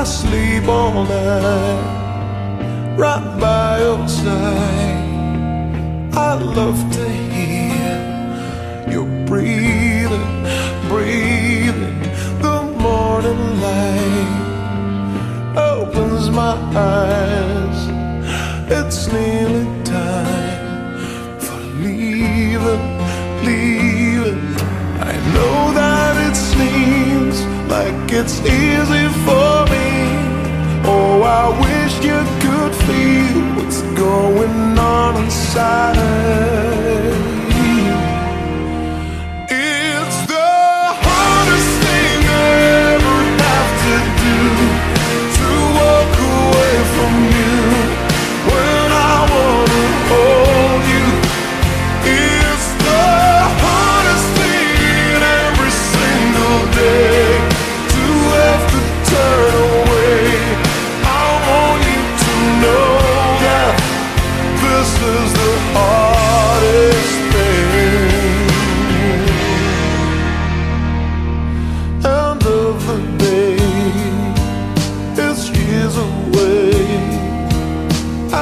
I sleep all night Right by your side. I love to hear you breathing, breathing The morning light. Opens my eyes It's nearly time for leaving, leaving. I know that it seems like it's easy for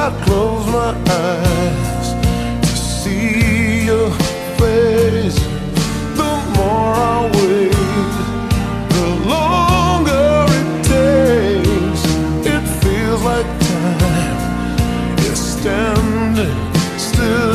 I close my eyes to see your face, the more I wait, the longer it takes. It feels like time is standing still.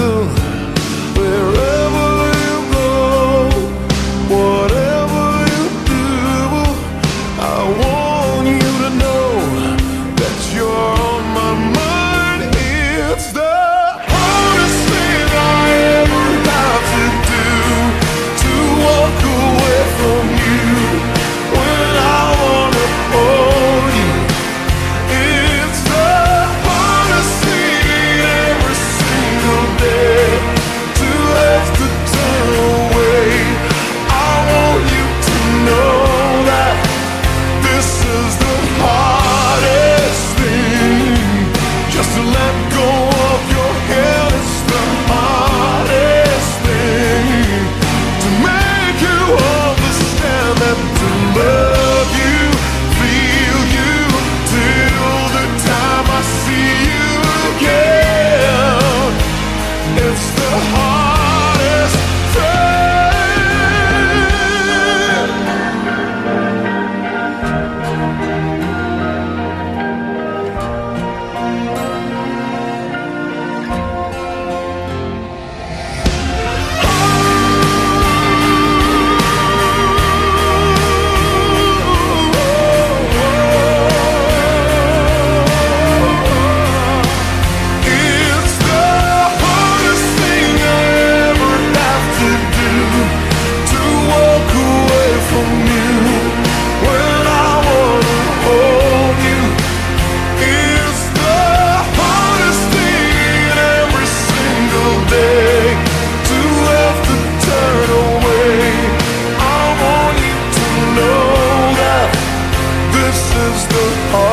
is the